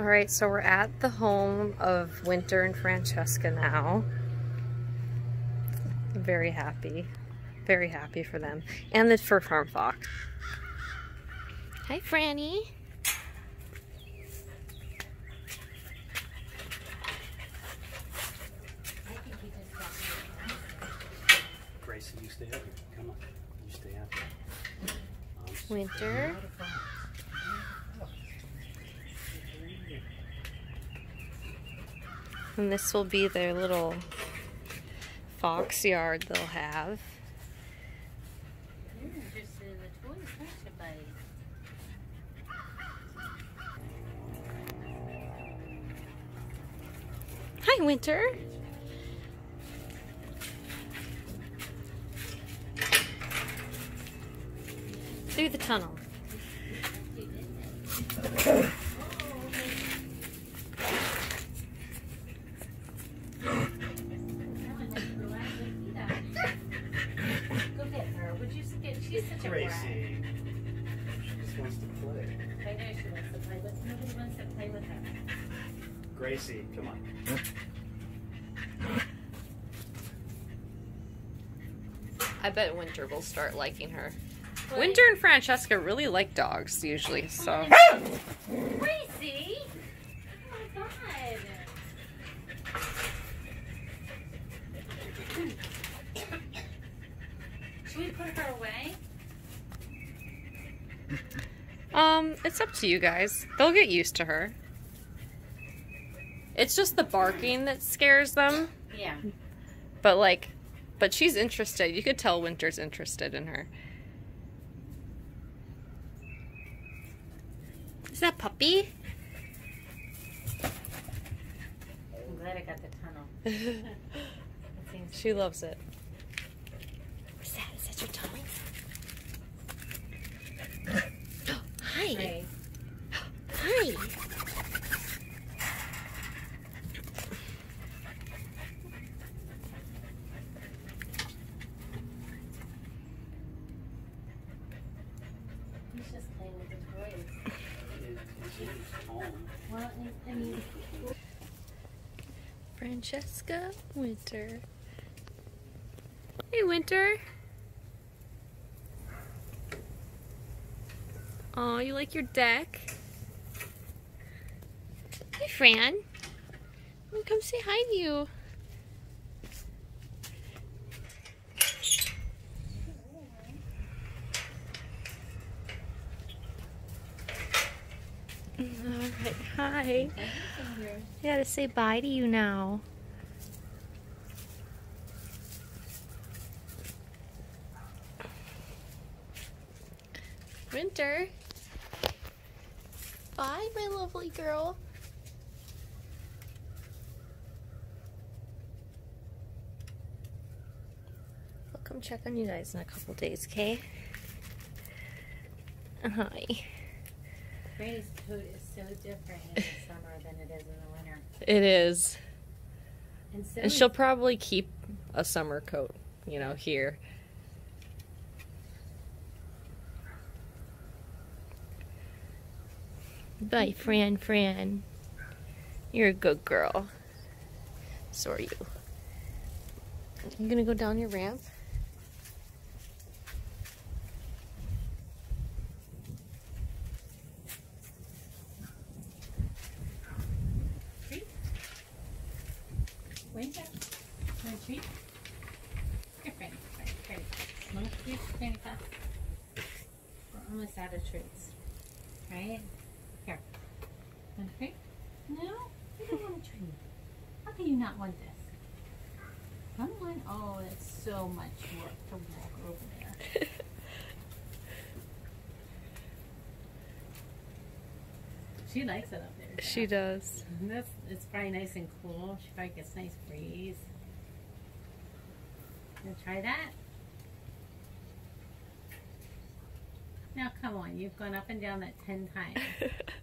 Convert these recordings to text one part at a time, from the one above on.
All right, so we're at the home of Winter and Francesca now. Very happy. Very happy for them. And the fur farm fox. Hi, Franny. Gracie, you stay up here. Come on. You stay up here. Um, Winter. And this will be their little fox yard they'll have. You're interested in the toys, aren't you, buddy? Hi, Winter. Through the tunnel. She's such a brat. Gracie. She just wants to play. I know she wants to play, but nobody wants to play with her. Gracie, come on. I bet Winter will start liking her. Winter and Francesca really like dogs usually, so. Gracie! Oh my god! Should we put her away? Um, it's up to you guys. They'll get used to her. It's just the barking that scares them, Yeah. but like, but she's interested. You could tell Winter's interested in her. Is that puppy? I'm glad I got the tunnel. She loves it. What's that? Is that your tummy? Hi. Hi. He's just playing with the toys. It- It's home. Well, I mean, Francesca Winter. Hey, Winter. Oh, you like your deck? Hi, Fran. Come say hi to you. All right, hi. I gotta say bye to you now. Winter. Bye, my lovely girl. I'll come check on you guys in a couple days, okay? Hi. Grady's coat is so different in the summer than it is in the winter. It is. And so And she'll probably keep a summer coat, you know, here. Bye, Fran, Fran. You're a good girl. So are you. You gonna go down your ramp? Wait up. Want a treat? Here, Franny. Franny, Franny. Want a treat, We're almost out of treats. Right? Here. Want a treat? No? You don't want a treat. How can you not want this? Come on. Oh, that's so much work to walk over there. She likes it up there. She does. Mm-hmm. That's, it's probably nice and cool. She probably gets nice breeze. You try that? Now come on, you've gone up and down that ten times.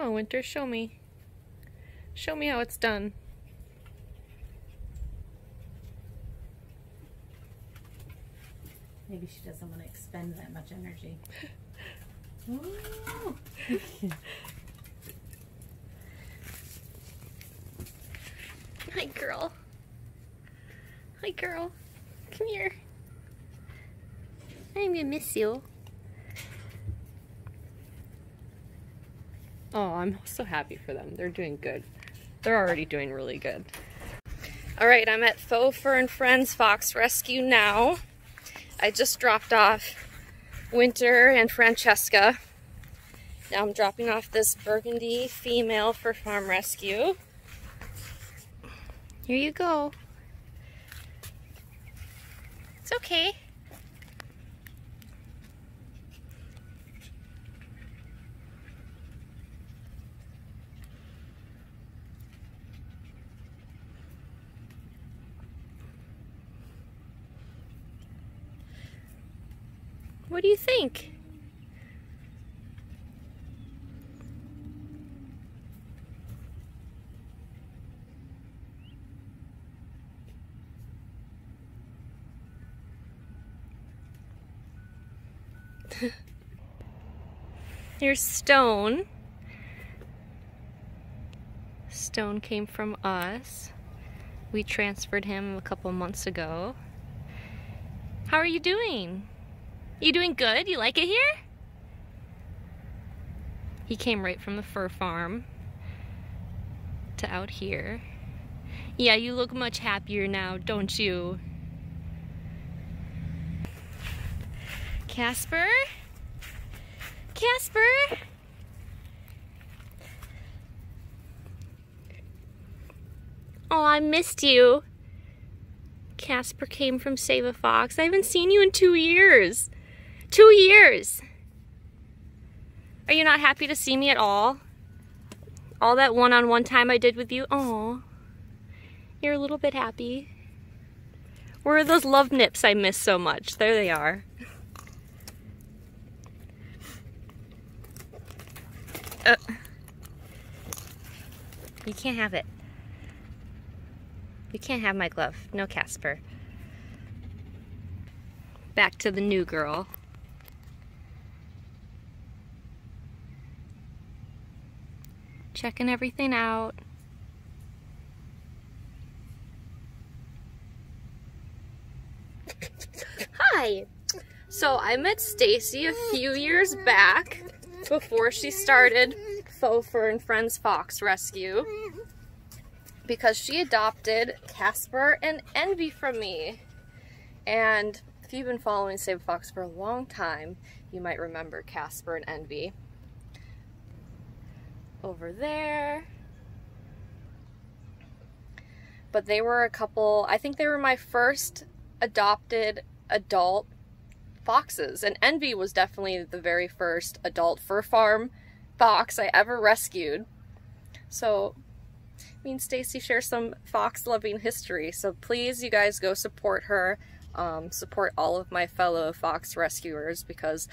Come on, Winter, show me. Show me how it's done. Maybe she doesn't want to expend that much energy. Hi, girl. Hi, girl. Come here. I'm gonna miss you. Oh, I'm so happy for them. They're doing good. They're already doing really good. All right, I'm at Faux Fur and Friends Fox Rescue now. I just dropped off Winter and Francesca. Now I'm dropping off this burgundy female for farm rescue. Here you go. It's okay. What do you think? Here's Stone. Stone came from us. We transferred him a couple months ago. How are you doing? You doing good? You like it here? He came right from the fur farm to out here. Yeah, you look much happier now, don't you? Casper? Casper? Oh, I missed you. Casper came from Save a Fox. I haven't seen you in two years. Two years. Are you not happy to see me at all? All that one-on-one -on -one time I did with you? Oh, you're a little bit happy. Where are those love nips I miss so much? There they are. Uh, you can't have it. You can't have my glove. No Casper. Back to the new girl. Checking everything out. Hi! So I met Stacy a few years back before she started Faux Fur and Friends Fox Rescue because she adopted Casper and Envy from me. And if you've been following Save Fox for a long time, you might remember Casper and Envy. Over there. But they were a couple, I think they were my first adopted adult foxes. And Envy was definitely the very first adult fur farm fox I ever rescued. So me and Stacy share some fox loving history. So please, you guys go support her. Um, support all of my fellow fox rescuers because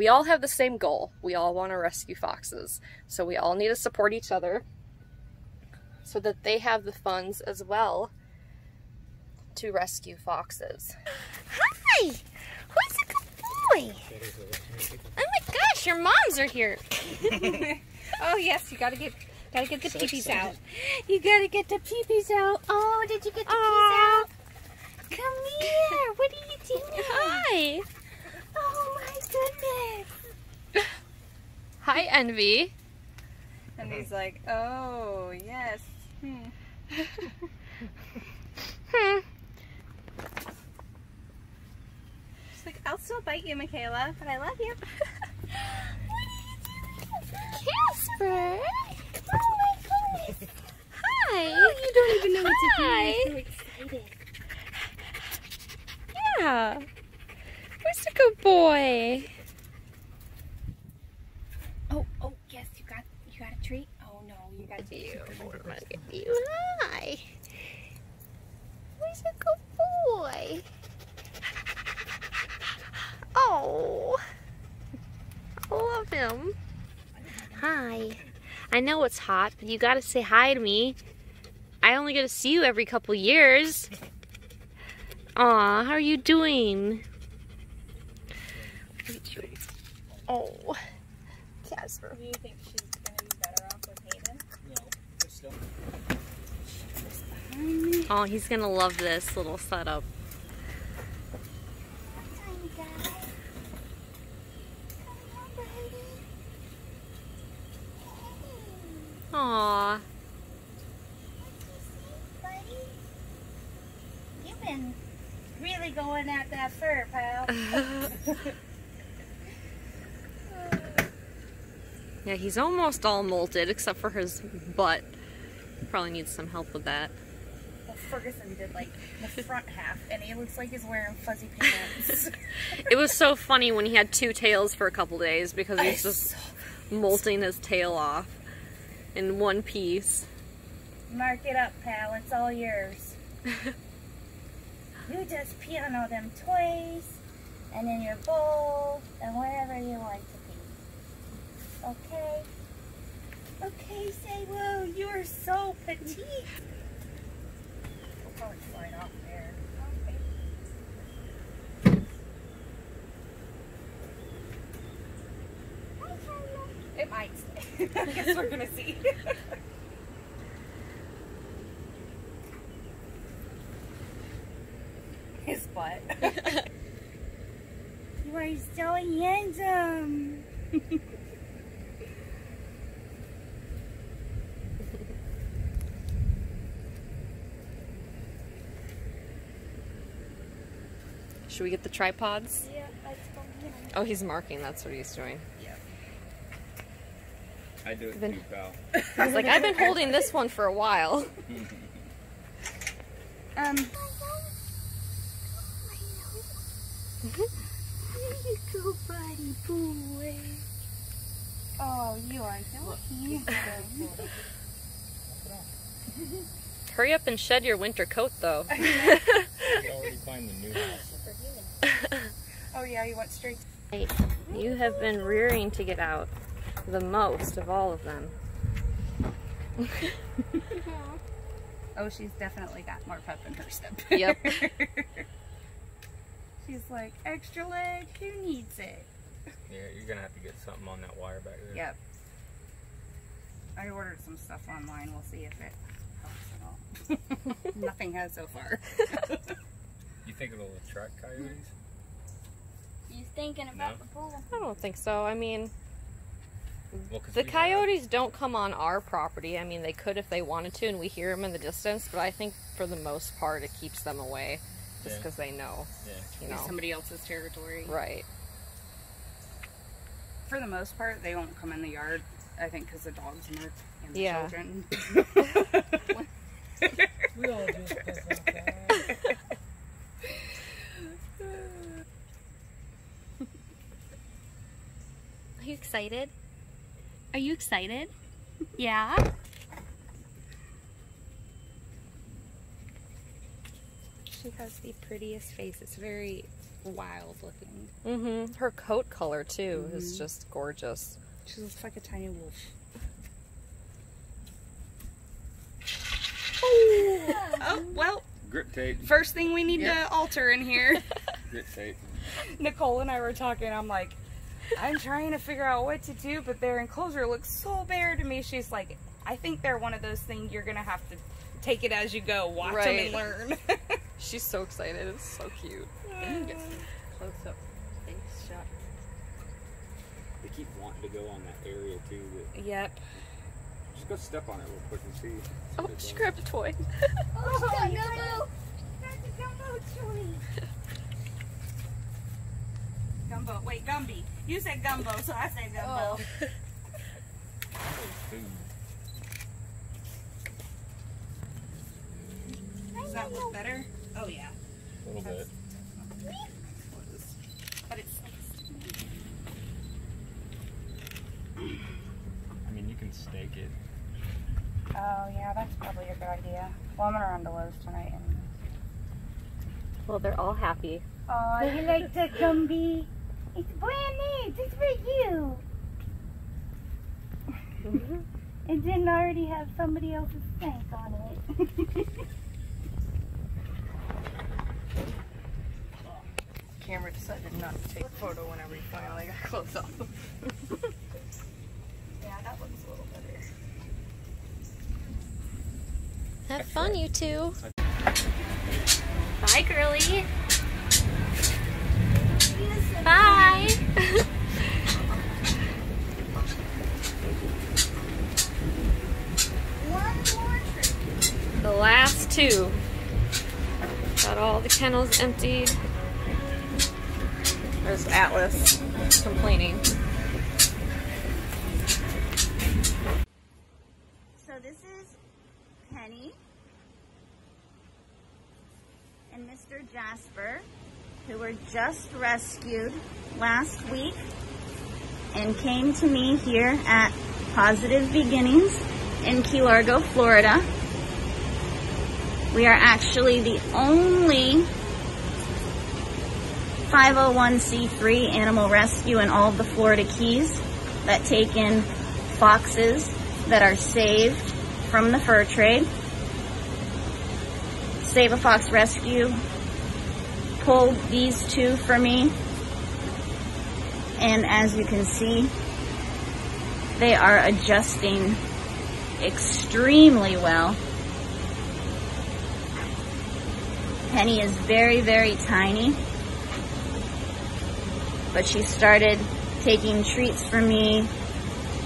we all have the same goal. We all want to rescue foxes. So we all need to support each other so that they have the funds as well to rescue foxes. Hi! Who's a good boy? Oh my gosh, your moms are here. oh yes, you gotta get gotta get the so peepees out. You gotta get the peepees out. Oh, did you get the peepees out? Come here. What are you doing? Hi. Oh my goodness. Hi, Envy. And he's like, oh yes. Hmm. hmm. She's like, I'll still bite you, Michaela, but I love you. What are you doing? Casper! Oh my goodness! Hi! Oh, you don't even know what to do. I'm so excited. Yeah. Where's the good boy? Oh, oh, yes, you got you got a treat? Oh no, you got a you. I'm gonna get you. Hi. Where's the good boy? Oh. I love him. Hi. I know it's hot, but you gotta say hi to me. I only get to see you every couple years. Aw, how are you doing? Oh. Casper. Do you think she's gonna be better off with Hayden? Oh, he's gonna love this little setup. Tiny guy. Come on, buddy. Aw. Buddy. You've been really going at that fur, pal. yeah, he's almost all molted except for his butt. Probably needs some help with that. Well, Ferguson did like the front half, and he looks like he's wearing fuzzy pants. It was so funny when he had two tails for a couple days because he's just molting his tail off in one piece. Mark it up, pal. It's all yours. you just pee on all them toys, and in your bowl, and wherever you want to be. Okay? Okay, say whoa. You are so petite. Oh, We'll probably slide off there. Okay. It might stay. I guess we're gonna see. His butt. you are so handsome. Should we get the tripods? Yeah, let's go get him. Oh, he's marking. That's what he's doing. I do it Then- too, pal. He's like, I've been holding this one for a while. Um. Little buddy boy. Oh, you are so handsome. Hurry up and shed your winter coat, though. We already find the new house. oh yeah, you went straight. you have been rearing to get out the most of all of them. Oh, she's definitely got more pep in her step. Yep. she's like, extra leg, who needs it? Yeah, you're gonna have to get something on that wire back there. Yep. I ordered some stuff online. We'll see if it helps at all. Nothing has so far. You think it'll attract coyotes? You thinking about the pool? I don't think so. I mean, Well, 'cause the we have- coyotes don't come on our property. I mean, they could if they wanted to, and we hear them in the distance, but I think for the most part it keeps them away just Yeah. because they know, Yeah. you know. Somebody else's territory. Right. For the most part, they won't come in the yard. I think because the dogs mark and the Yeah. children. We all just pick up that. Are you excited? Are you excited? Yeah? She has the prettiest face. It's very Wild looking. Mm-hmm. Her coat color too is just gorgeous. She looks like a tiny wolf. Oh, well, Grip tape. first thing we need to alter in here. Grip tape. Nicole and I were talking. I'm like, I'm trying to figure out what to do, but their enclosure looks so bare to me. She's like, I think they're one of those things you're gonna have to take it as you go, watch them and learn. She's so excited. It's so cute. Close up face shot. They keep wanting to go on that area too. But Yep. just go step on it real quick and see. see Oh, she grabbed a toy. Oh, gumbo! That's a gumbo tree. Gumbo. Wait, Gumby. You said gumbo, so I said gumbo. Food. Does that look better? Oh yeah. A little bit. But it's I mean, you can stake it. Oh yeah, that's probably a good idea. Well, I'm gonna run to Lowe's tonight and. Well, they're all happy. Oh, you like the Gumby? It's brand new, just for you. It didn't already have somebody else's stank on it. camera decided not to take a photo whenever you finally got close up. Yeah, that looks a little better. Have fun, you two. Bye, girly. Bye. the last two. Got all the kennels emptied. There's Atlas complaining. So this is Penny and Mr. Jasper, who were just rescued last week and came to me here at Positive Beginnings in Key Largo, Florida. We are actually the only 501c3 animal rescue in all of the Florida Keys that take in foxes that are saved from the fur trade. Save a Fox Rescue pulled these two for me. And as you can see, they are adjusting extremely well. Penny is very, very tiny, but she started taking treats from me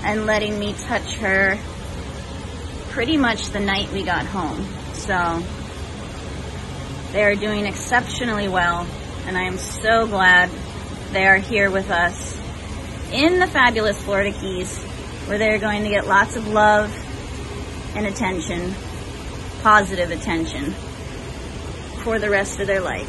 and letting me touch her pretty much the night we got home. So they are doing exceptionally well, and I am so glad they are here with us in the fabulous Florida Keys, where they're going to get lots of love and attention, positive attention, for the rest of their life.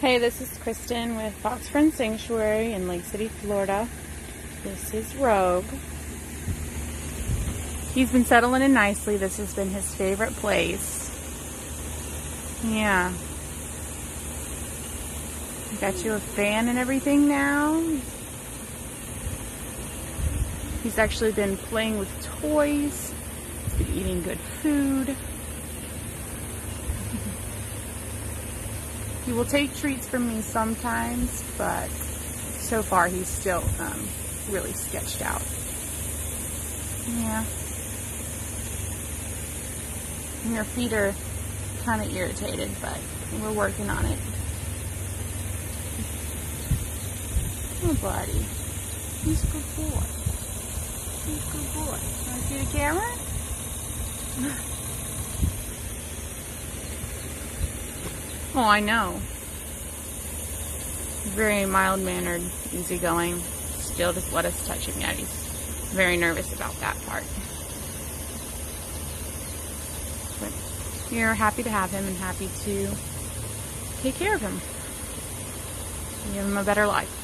Hey, this is Kristen with Fox Friend Sanctuary in Lake City, Florida. This is Rogue. He's been settling in nicely. This has been his favorite place. Yeah. Got you a fan and everything now. He's actually been playing with toys. He's been eating good food. He will take treats from me sometimes, but so far he's still um, really sketched out. Yeah. And your feet are kind of irritated, but we're working on it. Oh, buddy. He's a good boy. He's a good boy. Want to see the camera? Oh, I know. Very mild mannered, easygoing. Still just let us touch him yet. He's very nervous about that part. But we're happy to have him and happy to take care of him. Give him a better life.